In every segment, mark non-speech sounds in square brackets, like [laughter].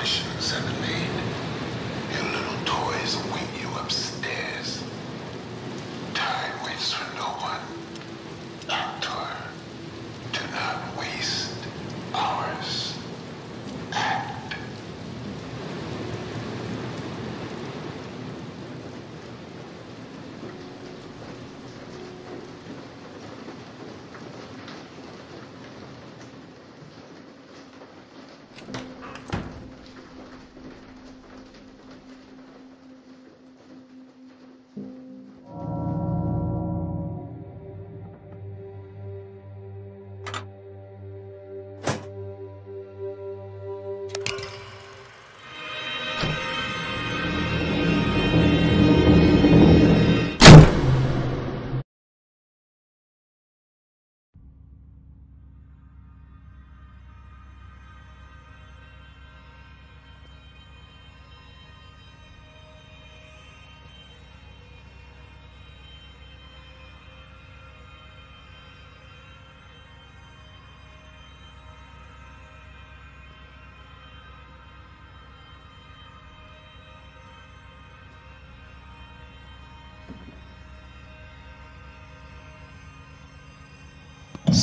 Dash 7A.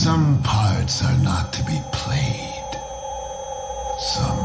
Some parts are not to be played. Some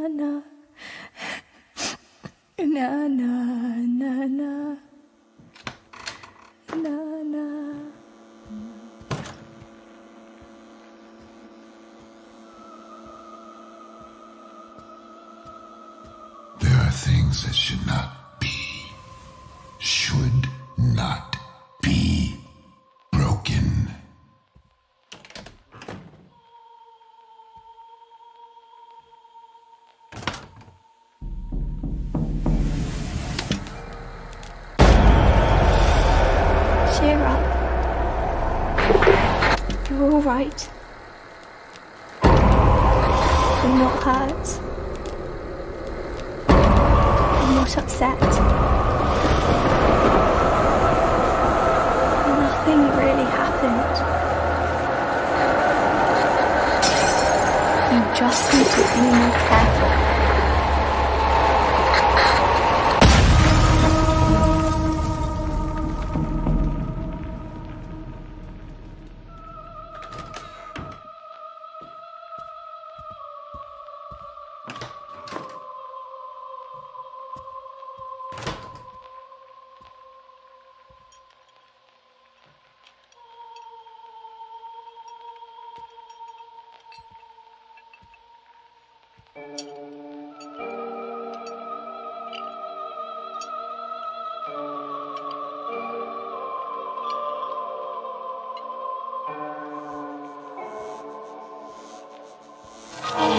[laughs] na na. Na na na na right. You're not hurt. You're not upset. Nothing really happened. You just need to be more careful.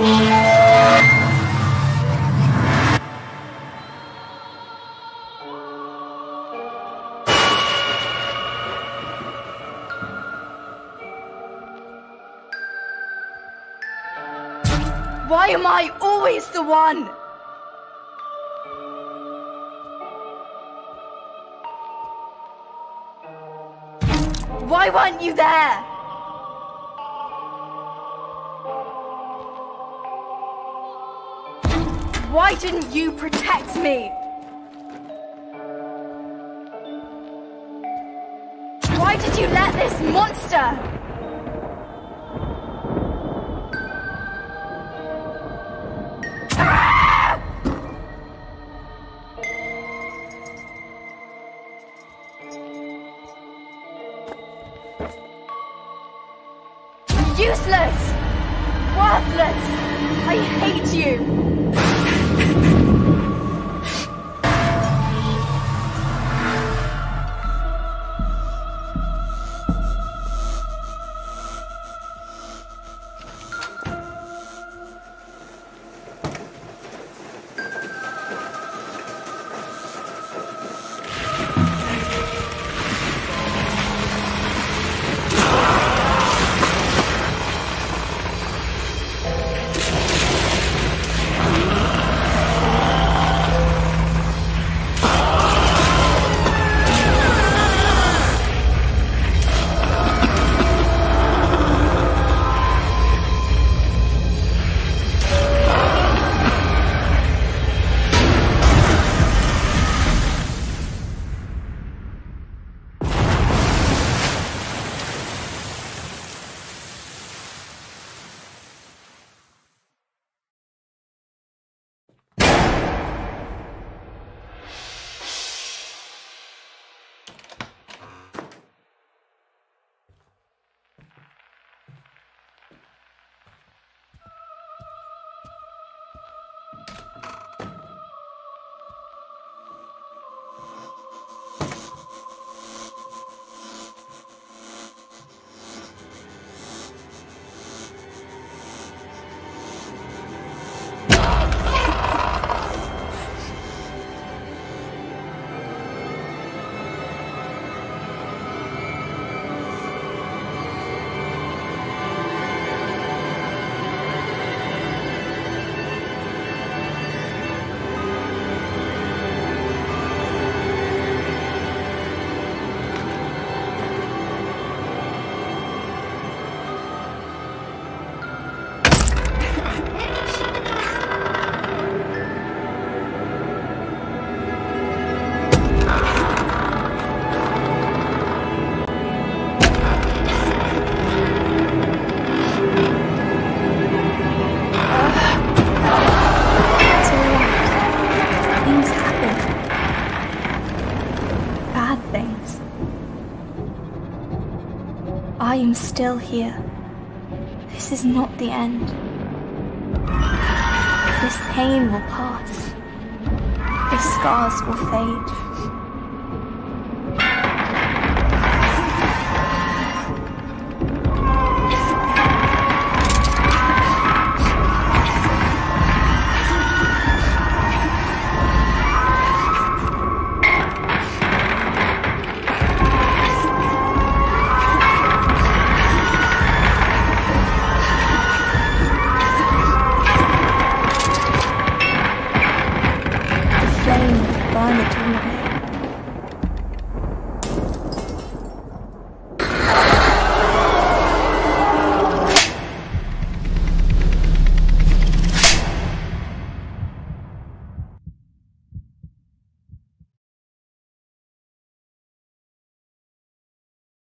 Yeah. One? Why weren't you there? Why didn't you protect me? Why did you let this monster? Here. This is not the end. This pain will pass. The scars will fade.